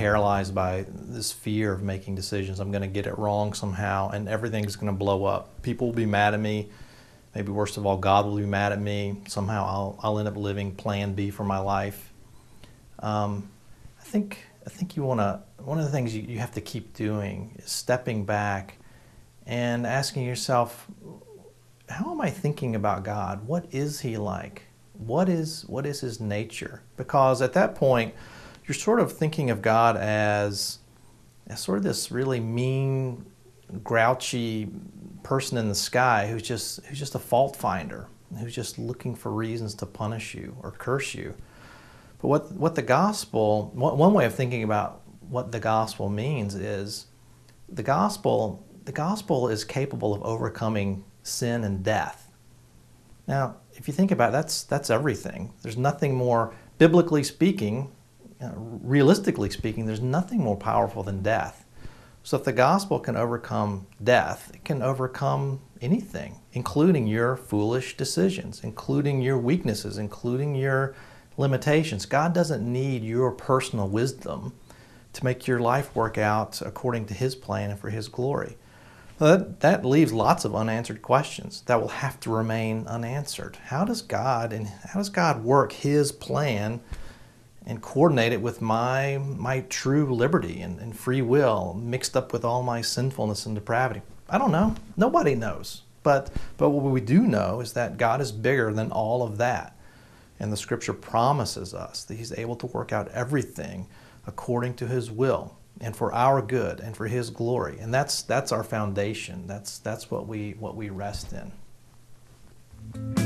paralyzed by this fear of making decisions. I'm going to get it wrong somehow, and everything's going to blow up. People will be mad at me. Maybe worst of all, God will be mad at me. Somehow I'll, I'll end up living plan B for my life. Um, I think I think you want to. One of the things you, you have to keep doing is stepping back and asking yourself, how am I thinking about God? What is He like? What is what is His nature? Because at that point, you're sort of thinking of God as, as sort of this really mean, grouchy person in the sky who's just who's just a fault finder, who's just looking for reasons to punish you or curse you. But what what the gospel one way of thinking about what the gospel means is the gospel the gospel is capable of overcoming sin and death. Now, if you think about it, that's that's everything. There's nothing more biblically speaking, uh, realistically speaking, there's nothing more powerful than death. So if the gospel can overcome death, it can overcome anything, including your foolish decisions, including your weaknesses, including your limitations. God doesn't need your personal wisdom to make your life work out according to His plan and for His glory. That, that leaves lots of unanswered questions that will have to remain unanswered. How does God and how does God work His plan and coordinate it with my my true liberty and, and free will mixed up with all my sinfulness and depravity? I don't know. Nobody knows. But but what we do know is that God is bigger than all of that. And the scripture promises us that He's able to work out everything according to His will and for our good and for His glory. And that's that's our foundation. That's that's what we what we rest in.